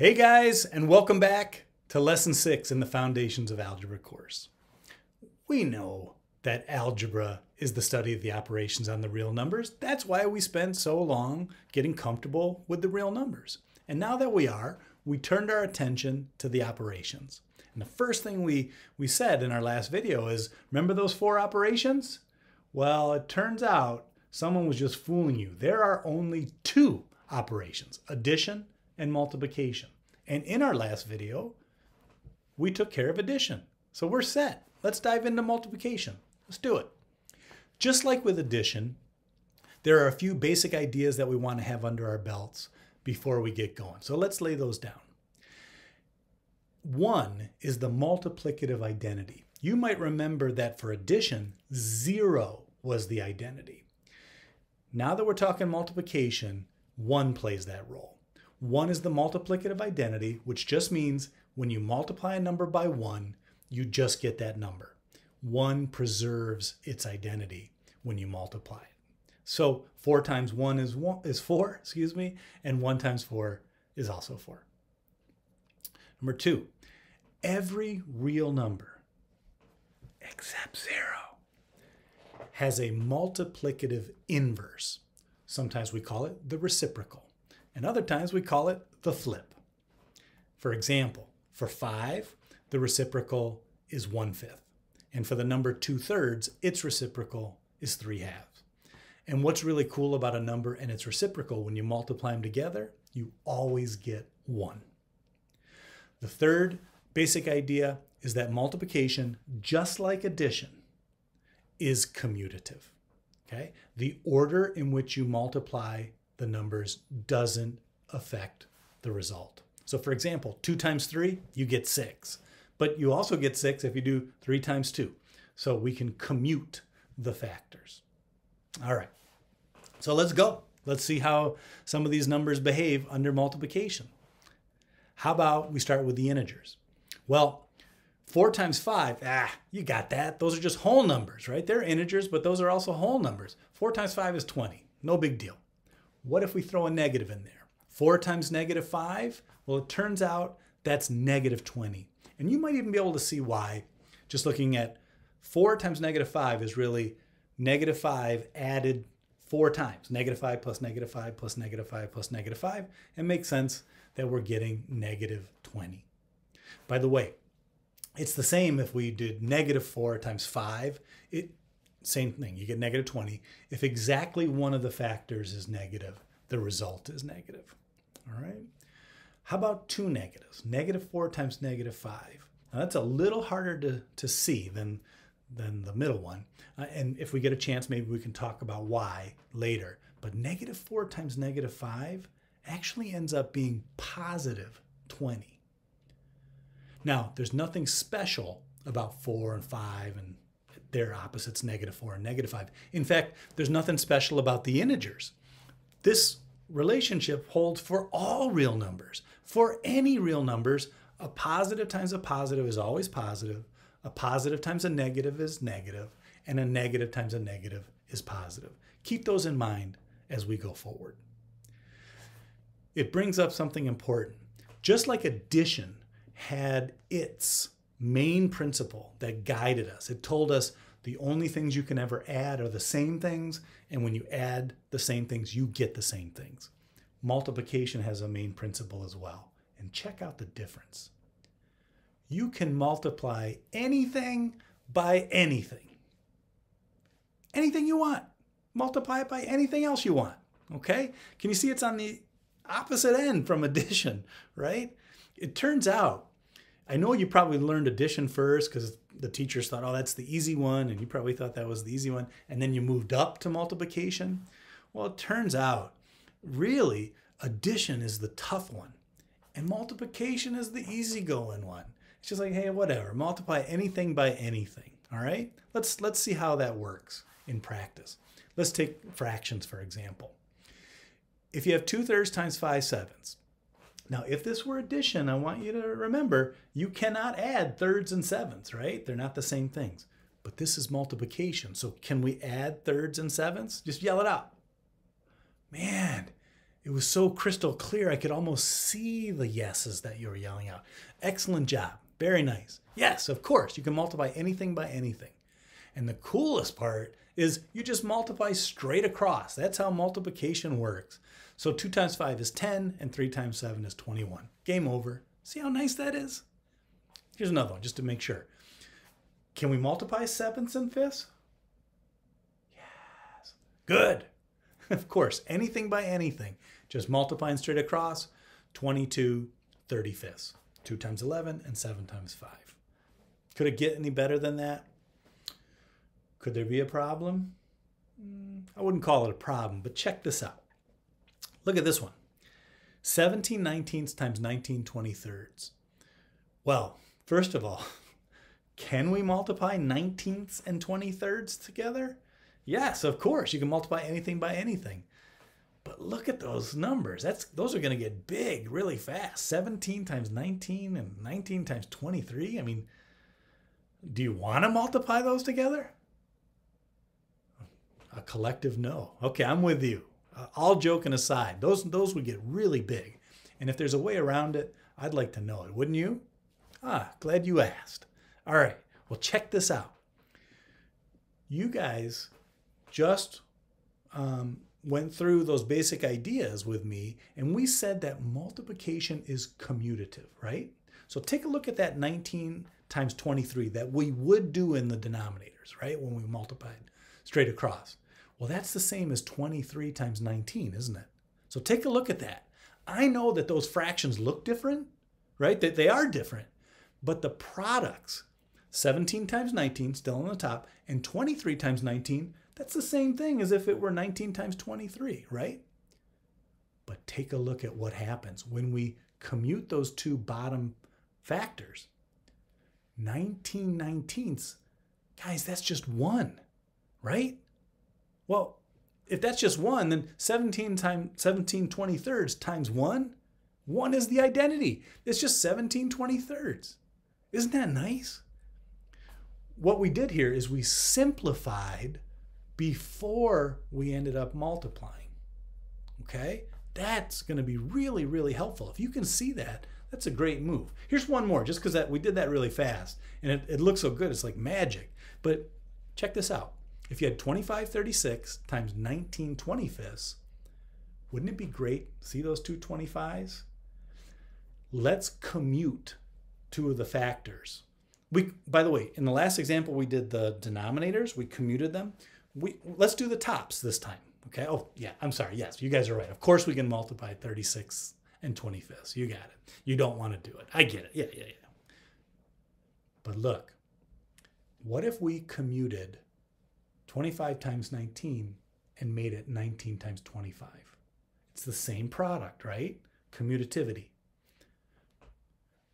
Hey guys, and welcome back to Lesson 6 in the Foundations of Algebra course. We know that algebra is the study of the operations on the real numbers. That's why we spend so long getting comfortable with the real numbers. And now that we are, we turned our attention to the operations. And the first thing we, we said in our last video is, remember those four operations? Well, it turns out someone was just fooling you. There are only two operations, addition and multiplication. And in our last video, we took care of addition. So we're set. Let's dive into multiplication. Let's do it. Just like with addition, there are a few basic ideas that we want to have under our belts before we get going. So let's lay those down. One is the multiplicative identity. You might remember that for addition, zero was the identity. Now that we're talking multiplication, one plays that role. One is the multiplicative identity, which just means when you multiply a number by one, you just get that number. One preserves its identity when you multiply it. So four times one is one is four, excuse me, and one times four is also four. Number two, every real number except zero has a multiplicative inverse. Sometimes we call it the reciprocal and other times we call it the flip. For example, for 5, the reciprocal is 1 fifth. And for the number 2 thirds, its reciprocal is 3 halves. And what's really cool about a number and its reciprocal, when you multiply them together, you always get 1. The third basic idea is that multiplication, just like addition, is commutative. Okay? The order in which you multiply the numbers doesn't affect the result. So for example, 2 times 3, you get 6. But you also get 6 if you do 3 times 2. So we can commute the factors. All right. So let's go. Let's see how some of these numbers behave under multiplication. How about we start with the integers? Well, 4 times 5, ah, you got that. Those are just whole numbers, right? They're integers, but those are also whole numbers. 4 times 5 is 20. No big deal. What if we throw a negative in there? 4 times negative 5? Well, it turns out that's negative 20. And you might even be able to see why just looking at 4 times negative 5 is really negative 5 added four times. Negative 5 plus negative 5 plus negative 5 plus negative 5. It makes sense that we're getting negative 20. By the way, it's the same if we did negative 4 times 5. It same thing, you get negative 20. If exactly one of the factors is negative, the result is negative. All right. How about two negatives? Negative 4 times negative 5. Now that's a little harder to, to see than, than the middle one. Uh, and if we get a chance, maybe we can talk about why later. But negative 4 times negative 5 actually ends up being positive 20. Now, there's nothing special about 4 and 5 and their opposites, negative 4 and negative 5. In fact, there's nothing special about the integers. This relationship holds for all real numbers. For any real numbers, a positive times a positive is always positive, a positive times a negative is negative, and a negative times a negative is positive. Keep those in mind as we go forward. It brings up something important. Just like addition had its main principle that guided us. It told us the only things you can ever add are the same things, and when you add the same things, you get the same things. Multiplication has a main principle as well. And check out the difference. You can multiply anything by anything. Anything you want. Multiply it by anything else you want. Okay? Can you see it's on the opposite end from addition, right? It turns out I know you probably learned addition first because the teachers thought, oh, that's the easy one. And you probably thought that was the easy one. And then you moved up to multiplication. Well, it turns out really addition is the tough one and multiplication is the easygoing one. It's just like, hey, whatever, multiply anything by anything. All right, let's let's see how that works in practice. Let's take fractions for example. If you have two thirds times five sevenths, now, if this were addition, I want you to remember you cannot add thirds and sevenths, right? They're not the same things. But this is multiplication. So can we add thirds and sevenths? Just yell it out. Man, It was so crystal clear, I could almost see the yeses that you were yelling out. Excellent job. Very nice. Yes, of course, you can multiply anything by anything. And the coolest part is you just multiply straight across. That's how multiplication works. So 2 times 5 is 10, and 3 times 7 is 21. Game over. See how nice that is? Here's another one, just to make sure. Can we multiply sevenths and fifths? Yes. Good. Of course, anything by anything. Just multiplying straight across, 22 35ths. 2 times 11 and 7 times 5. Could it get any better than that? Could there be a problem? Mm, I wouldn't call it a problem, but check this out. Look at this one 17 19ths times 19 23rds. Well, first of all, can we multiply 19ths and 23rds together? Yes, of course. You can multiply anything by anything. But look at those numbers. That's those are going to get big really fast. 17 times 19 and 19 times 23. I mean, do you want to multiply those together? A collective no. Okay, I'm with you. Uh, all joking aside, those those would get really big. And if there's a way around it, I'd like to know it, wouldn't you? Ah, glad you asked. All right. Well, check this out. You guys just um, went through those basic ideas with me, and we said that multiplication is commutative, right? So take a look at that 19 times 23 that we would do in the denominators, right? When we multiplied straight across. Well, that's the same as 23 times 19, isn't it? So take a look at that. I know that those fractions look different, right? That they are different, but the products, 17 times 19 still on the top, and 23 times 19 that's the same thing as if it were 19 times 23, right? But take a look at what happens when we commute those two bottom factors. 19 19ths, guys, that's just one, right? Well, if that's just one, then 17 times 17 23rds times one, one is the identity. It's just 17 23rds. Isn't that nice? What we did here is we simplified before we ended up multiplying. Okay? That's going to be really, really helpful. If you can see that, that's a great move. Here's one more, just because that we did that really fast and it, it looks so good. It's like magic. But check this out. If you had 2536 times 19 25ths, wouldn't it be great? See those two 25s? Let's commute two of the factors. We, by the way, in the last example, we did the denominators, we commuted them we let's do the tops this time. Okay. Oh, yeah. I'm sorry. Yes, you guys are right. Of course, we can multiply 36 and 25ths. You got it. You don't want to do it. I get it. Yeah, yeah, yeah. But look, what if we commuted 25 times 19 and made it 19 times 25? It's the same product, right? Commutativity.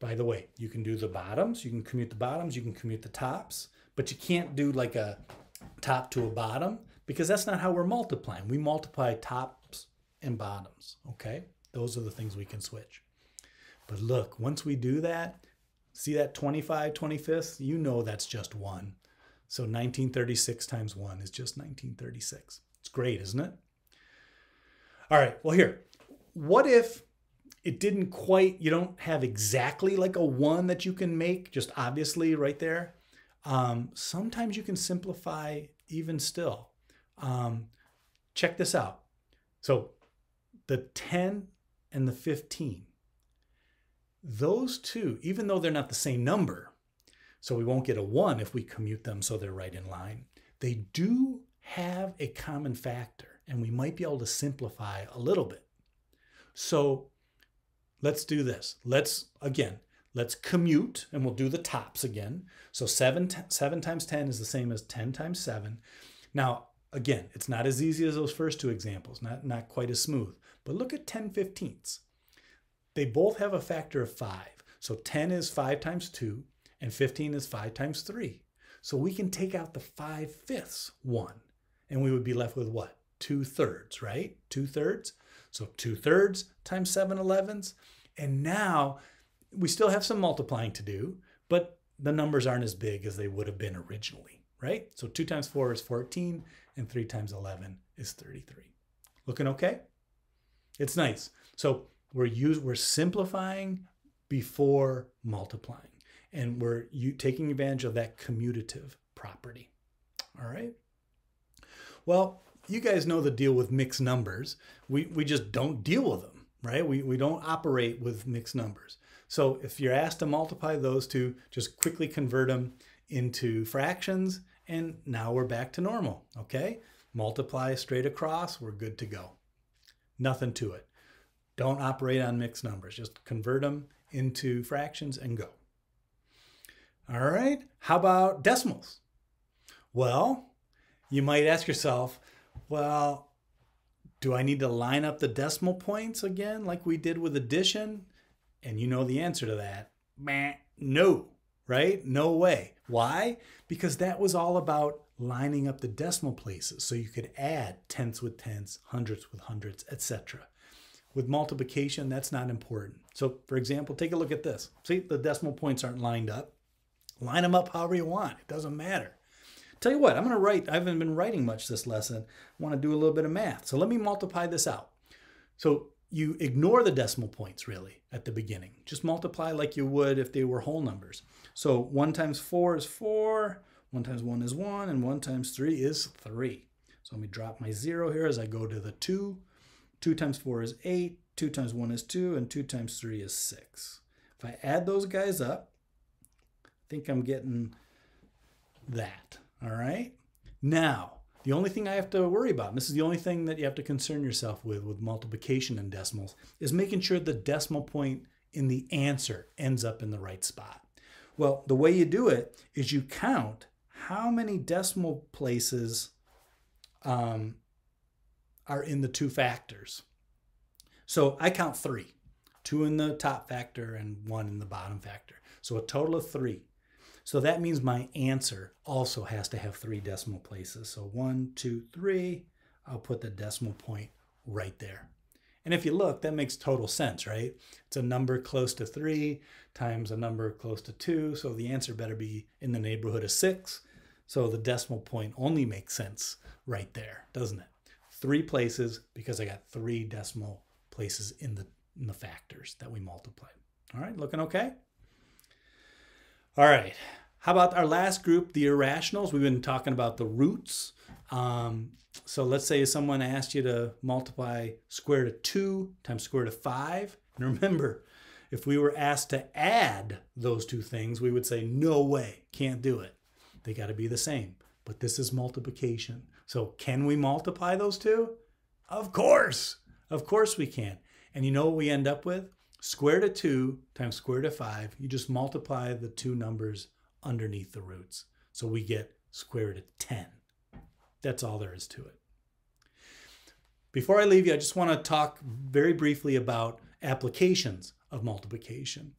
By the way, you can do the bottoms, you can commute the bottoms, you can commute the tops, but you can't do like a top to a bottom because that's not how we're multiplying. We multiply tops and bottoms, okay? Those are the things we can switch. But look, once we do that, see that 25 25th? You know that's just one. So 1936 times one is just 1936. It's great, isn't it? All right, well, here, what if it didn't quite, you don't have exactly like a one that you can make, just obviously right there? Um, sometimes you can simplify even still. Um, check this out. So the 10 and the 15, those two, even though they're not the same number, so we won't get a 1 if we commute them so they're right in line, they do have a common factor, and we might be able to simplify a little bit. So let's do this. Let's, again, Let's commute, and we'll do the tops again. So 7, 7 times 10 is the same as 10 times 7. Now, again, it's not as easy as those first two examples, not, not quite as smooth. But look at 10 fifteenths. They both have a factor of 5. So 10 is 5 times 2, and 15 is 5 times 3. So we can take out the 5 fifths one, and we would be left with what? 2 thirds, right? 2 thirds. So 2 thirds times 7 elevens. And now we still have some multiplying to do, but the numbers aren't as big as they would have been originally, right? So 2 times 4 is 14, and 3 times 11 is 33. Looking okay? It's nice. So we're use, we're simplifying before multiplying, and we're you, taking advantage of that commutative property. All right. Well, you guys know the deal with mixed numbers. We, we just don't deal with them, right? We, we don't operate with mixed numbers. So if you're asked to multiply those two, just quickly convert them into fractions, and now we're back to normal, okay? Multiply straight across, we're good to go. Nothing to it. Don't operate on mixed numbers. Just convert them into fractions and go. All right, how about decimals? Well, you might ask yourself, well, do I need to line up the decimal points again like we did with addition? And you know the answer to that. No, right? No way. Why? Because that was all about lining up the decimal places so you could add tenths with tenths, hundredths with hundreds, etc. With multiplication, that's not important. So, for example, take a look at this. See, the decimal points aren't lined up. Line them up however you want. It doesn't matter. Tell you what, I'm going to write. I haven't been writing much this lesson. I want to do a little bit of math. So let me multiply this out. So you ignore the decimal points really at the beginning. Just multiply like you would if they were whole numbers. So 1 times 4 is 4, 1 times 1 is 1, and 1 times 3 is 3. So let me drop my 0 here as I go to the 2. 2 times 4 is 8, 2 times 1 is 2, and 2 times 3 is 6. If I add those guys up, think I'm getting that. All right? Now, the only thing I have to worry about, and this is the only thing that you have to concern yourself with with multiplication and decimals, is making sure the decimal point in the answer ends up in the right spot. Well, the way you do it is you count how many decimal places um, are in the two factors. So I count three, two in the top factor and one in the bottom factor. So a total of three. So that means my answer also has to have three decimal places. So one, two, three, I'll put the decimal point right there. And if you look, that makes total sense, right? It's a number close to three times a number close to two. So the answer better be in the neighborhood of six. So the decimal point only makes sense right there, doesn't it? Three places because I got three decimal places in the, in the factors that we multiplied. All right, looking okay? All right. How about our last group, the irrationals? We've been talking about the roots. Um, so let's say someone asked you to multiply square root of 2 times square root of 5. And remember, if we were asked to add those two things, we would say, no way, can't do it. They got to be the same. But this is multiplication. So can we multiply those two? Of course. Of course we can. And you know what we end up with? Square root of 2 times square root of 5. You just multiply the two numbers underneath the roots. So we get square root of 10. That's all there is to it. Before I leave you, I just want to talk very briefly about applications of multiplication.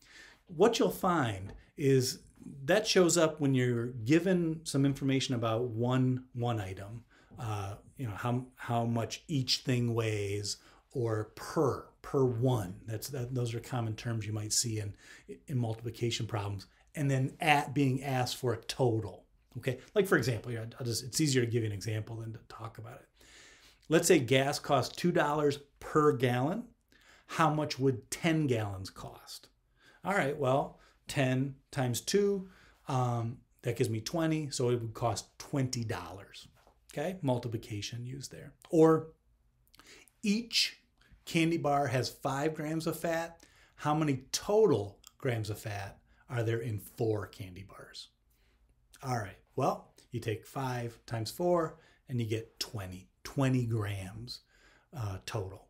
What you'll find is that shows up when you're given some information about one one item, uh, you know how how much each thing weighs, or per per one. That's that, those are common terms you might see in in multiplication problems. And then at being asked for a total. Okay, like for example, here I'll just it's easier to give you an example than to talk about it. Let's say gas costs two dollars per gallon. How much would ten gallons cost? All right, well, ten times two, um, that gives me twenty, so it would cost twenty dollars. Okay, multiplication used there. Or each candy bar has five grams of fat. How many total grams of fat are there in four candy bars? All right, well, you take five times four and you get 20, 20 grams uh, total.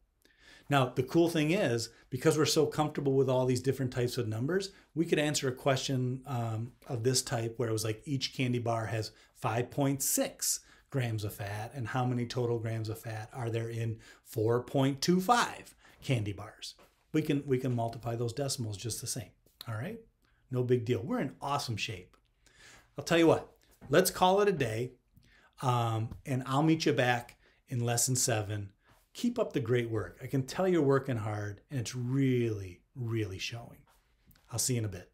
Now, the cool thing is, because we're so comfortable with all these different types of numbers, we could answer a question um, of this type where it was like each candy bar has 5.6 grams of fat and how many total grams of fat are there in 4.25 candy bars. We can, we can multiply those decimals just the same. All right, no big deal. We're in awesome shape. I'll tell you what, let's call it a day. Um, and I'll meet you back in lesson seven. Keep up the great work. I can tell you're working hard and it's really, really showing. I'll see you in a bit.